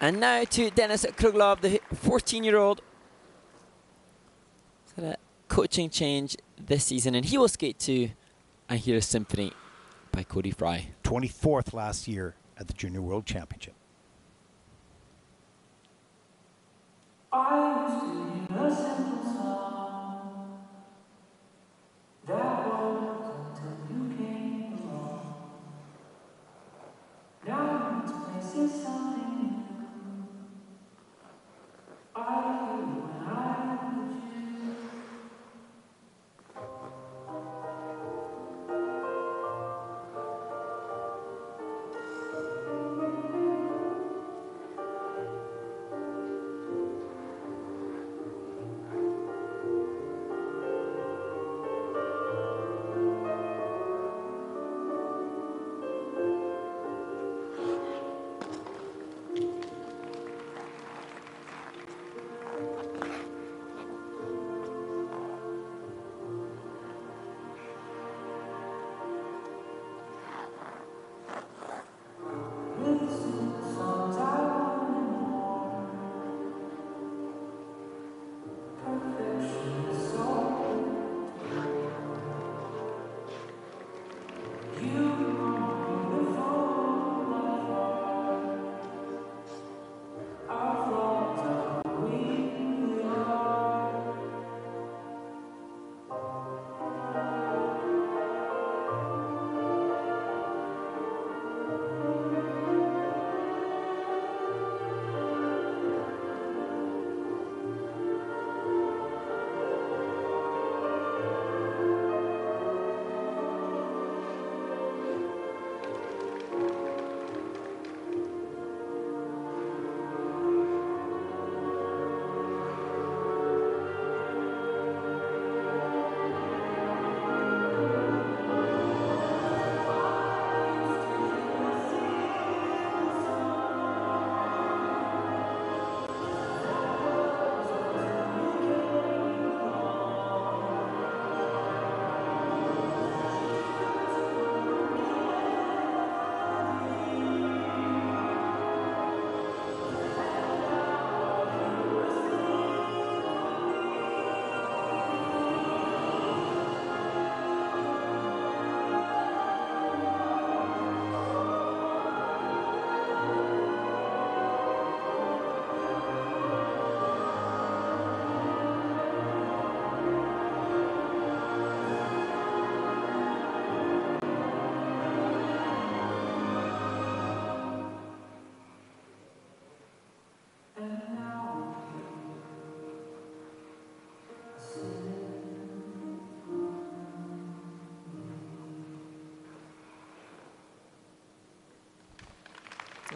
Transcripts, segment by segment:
And now to Denis Krouglov, the 14-year-old. He's had a coaching change this season, and he will skate to I Hear a Symphony by Cody Fry. 24th last year at the Junior World Championship.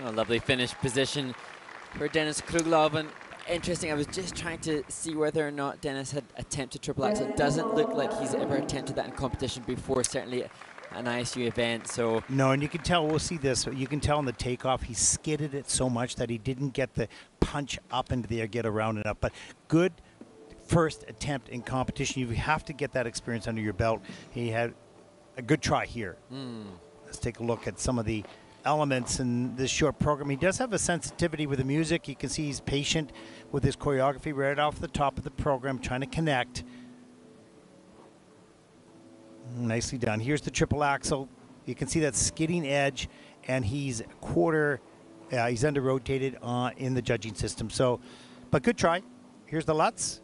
Oh, lovely finish position for Denis Krouglov. And interesting, I was just trying to see whether or not Denis had attempted triple axel. It doesn't look like he's ever attempted that in competition before, certainly an ISU event. So No, and you can tell, we'll see this, you can tell in the takeoff, he skidded it so much that he didn't get the punch up into the air, get around and up. But good first attempt in competition. You have to get that experience under your belt. He had a good try here. Hmm. Let's take a look at some of the elements in this short program. He does have a sensitivity with the music. You can see he's patient with his choreography right off the top of the program, trying to connect. Nicely done. Here's the triple axel. You can see that skidding edge, and he's quarter, uh, he's under rotated uh, in the judging system. So, but good try. Here's the Lutz.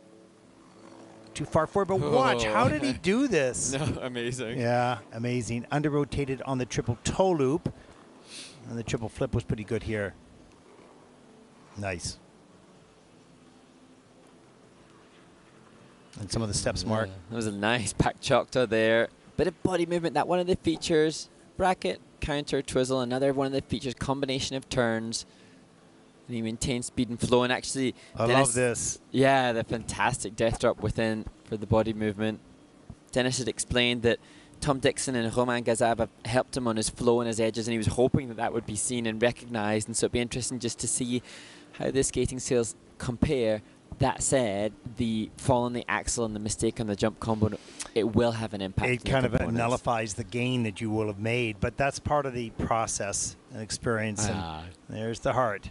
Too far forward, but watch. How did he do this? no, amazing. Yeah, amazing. Under rotated on the triple toe loop. And the triple flip was pretty good here. Nice. And some of the steps, Mark. Yeah, That was a nice back choctaw there. Bit of body movement. That one of the features. Bracket, counter, twizzle. Another one of the features. Combination of turns. And he maintains speed and flow. And actually, I Denis- love this. Yeah, the fantastic death drop within for the body movement. Denis had explained that Tom Dickson and Romain Gazave have helped him on his flow and his edges, and he was hoping that that would be seen and recognised. And so it'd be interesting just to see how the skating skills compare. That said, the fall on the axel and the mistake on the jump combo, it will have an impact. It kind of nullifies the gain that you will have made, but that's part of the process and experience. Ah. And there's the heart.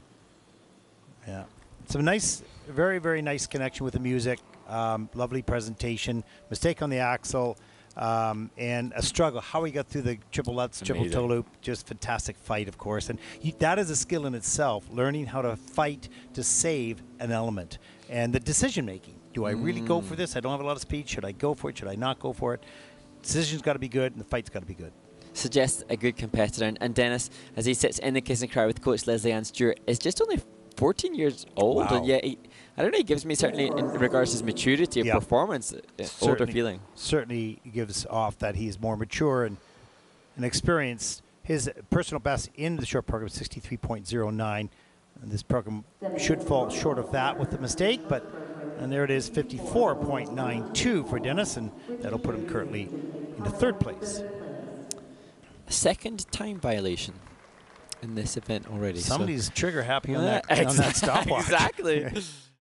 Yeah. It's a nice, very, very nice connection with the music. Um, lovely presentation. Mistake on the axel. Um, and a struggle. How he got through the triple lutz, triple toe loop. Just fantastic fight, of course. And you, that is a skill in itself, learning how to fight to save an element. And the decision making. Do I really go for this? I don't have a lot of speed. Should I go for it? Should I not go for it? Decision's got to be good, and the fight's got to be good. Suggests a good competitor. And, and Denis, as he sits in the kiss and cry with Coach Leslie Ann Stewart, is just only 14 years old. Wow. And yet, he, I don't know, he gives me certainly, in regards to his maturity of Yeah. performance, uh, older feeling. Certainly gives off that he's more mature and, and experienced. His personal best in the short program is 63.09. And this program should fall short of that with the mistake, but and there it is, 54.92 for Denis, and that'll put him currently into third place. Second time violation in this event already. so- Somebody's trigger happy on that, on that stopwatch. exactly.